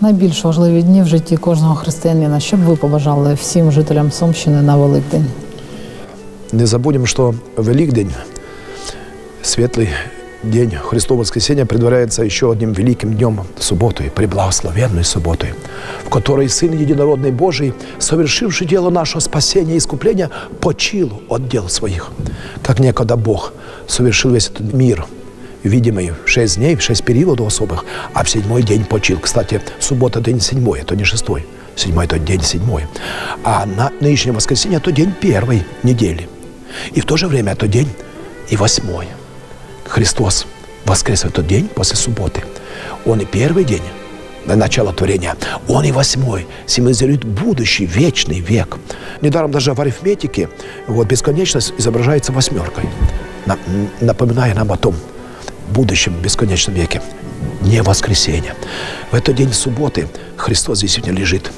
Найбільш важливі дні в житті кожного християнина. Що б ви побажали всім жителям Сумщини на Великдень? Не забудем, что Великдень, светлый день Христового воскресения, предваряется еще одним великим днем, субботой, преблагословенной субботой, в которой Сын Единородный Божий, совершивший дело нашего спасения и искупления, почил от дел своих. Как некогда Бог совершил весь этот мир, видимый в шесть дней, шесть периодов особых, а в седьмой день почил. Кстати, суббота день седьмой, это не шестой. Седьмой – это день седьмой. А на нынешнее воскресенье – это день первой недели. И в то же время это день и восьмой. Христос воскрес в этот день после субботы. Он и первый день, на начало творения, он и восьмой символизирует будущий, вечный век. Недаром даже в арифметике вот, бесконечность изображается восьмеркой, на- напоминая нам о том будущем бесконечном веке, не воскресенье. В этот день субботы Христос действительно лежит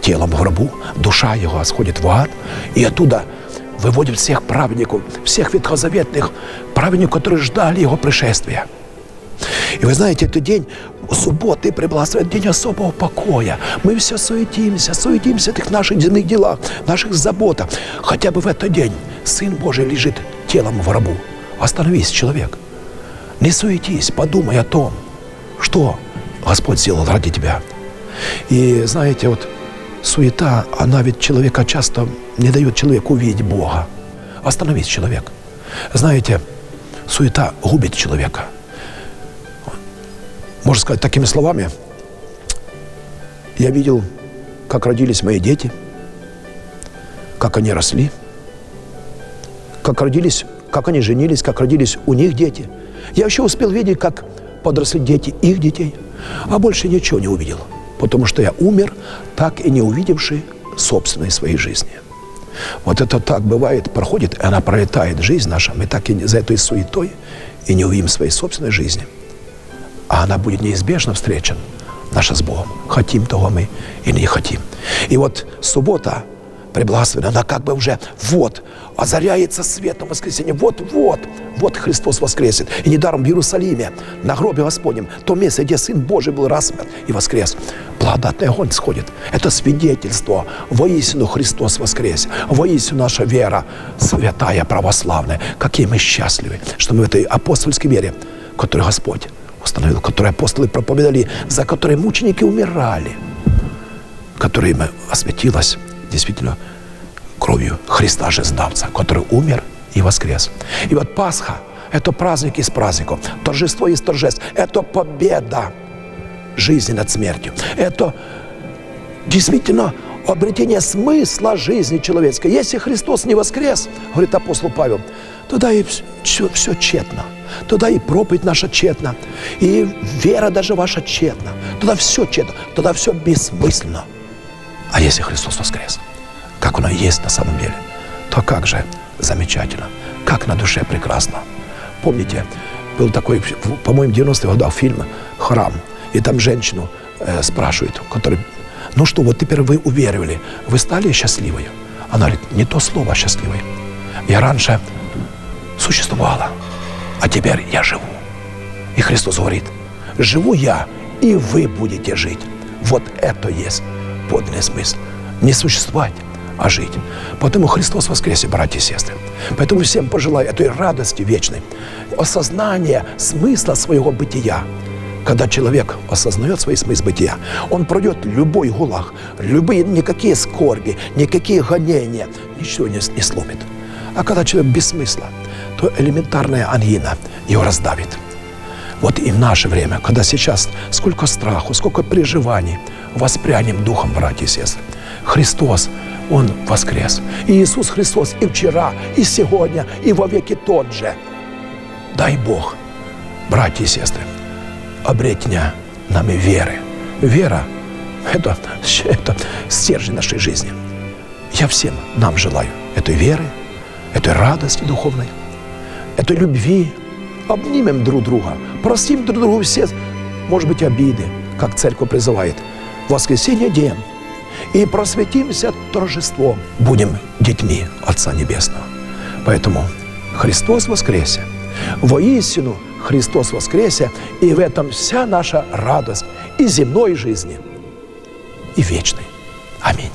телом в гробу, душа его сходит в ад, и оттуда выводит всех праведников, всех ветхозаветных праведников, которые ждали его пришествия. И вы знаете, этот день субботы приблагословен день особого покоя. Мы все суетимся, суетимся в этих наших земных делах, наших заботах. Хотя бы в этот день Сын Божий лежит телом в гробу. Остановись, человек. Не суетись, подумай о том, что Господь сделал ради тебя. И знаете, вот суета, она ведь человека часто не дает человеку увидеть Бога. Остановись, человек. Знаете, суета губит человека. Можно сказать такими словами, я видел, как родились мои дети, как они росли, как родились, как они женились, как родились у них дети. Я еще успел видеть, как подросли дети их детей, а больше ничего не увидел, потому что я умер, так и не увидевший собственной своей жизни. Вот это так бывает, проходит, и она пролетает жизнь наша, мы так и за этой суетой и не увидим своей собственной жизни. А она будет неизбежно встречен, наша с Богом. Хотим того мы или не хотим. И вот суббота преблагословена, она как бы уже вот, озаряется светом воскресенья. Вот-вот, вот Христос воскресит. И недаром в Иерусалиме, на гробе Господнем, то место, где Сын Божий был распят и воскрес, благодатный огонь сходит. Это свидетельство. Воистину Христос воскрес. Воистину наша вера святая, православная. Какие мы счастливы, что мы в этой апостольской вере, которую Господь установил, которую апостолы проповедовали, за которой мученики умирали, которая им осветилась действительно кровью Христа Жездавца, который умер и воскрес. И вот Пасха – это праздник из праздников, торжество из торжеств, это победа жизни над смертью. Это действительно обретение смысла жизни человеческой. Если Христос не воскрес, говорит апостол Павел, тогда и все, все тщетно. Тогда и проповедь наша тщетна, и вера даже ваша тщетна. Тогда все тщетно, тогда все бессмысленно. А если Христос воскрес, как оно и есть на самом деле, то как же замечательно, как на душе прекрасно. Помните, был такой, по-моему, в 90-х годах фильм «Храм», и там женщину э, спрашивают, который, ну что, вот теперь вы уверовали, вы стали счастливой? Она говорит, не то слово счастливой. Я раньше существовала, а теперь я живу. И Христос говорит, живу я, и вы будете жить. Вот это есть подлинный смысл. Не существовать, а жить. Поэтому Христос воскресе, братья и сестры. Поэтому всем пожелаю этой радости вечной, осознания смысла своего бытия. Когда человек осознает свой смысл бытия, он пройдет любой гулаг, любые никакие скорби, никакие гонения, ничего не, не сломит. А когда человек без смысла, то элементарная ангина его раздавит. Вот и в наше время, когда сейчас сколько страху, сколько переживаний, воспрянем духом, братья и сестры. Христос, Он воскрес. И Иисус Христос и вчера, и сегодня, и во веки тот же. Дай Бог, братья и сестры, обретения нами веры. Вера – это, это стержень нашей жизни. Я всем нам желаю этой веры, этой радости духовной, этой любви. Обнимем друг друга, простим друг другу все, может быть, обиды, как церковь призывает. Воскресенье день. И просветимся торжеством. Будем детьми Отца Небесного. Поэтому Христос воскресе. Воистину Христос воскресе, и в этом вся наша радость и земной жизни, и вечной. Аминь.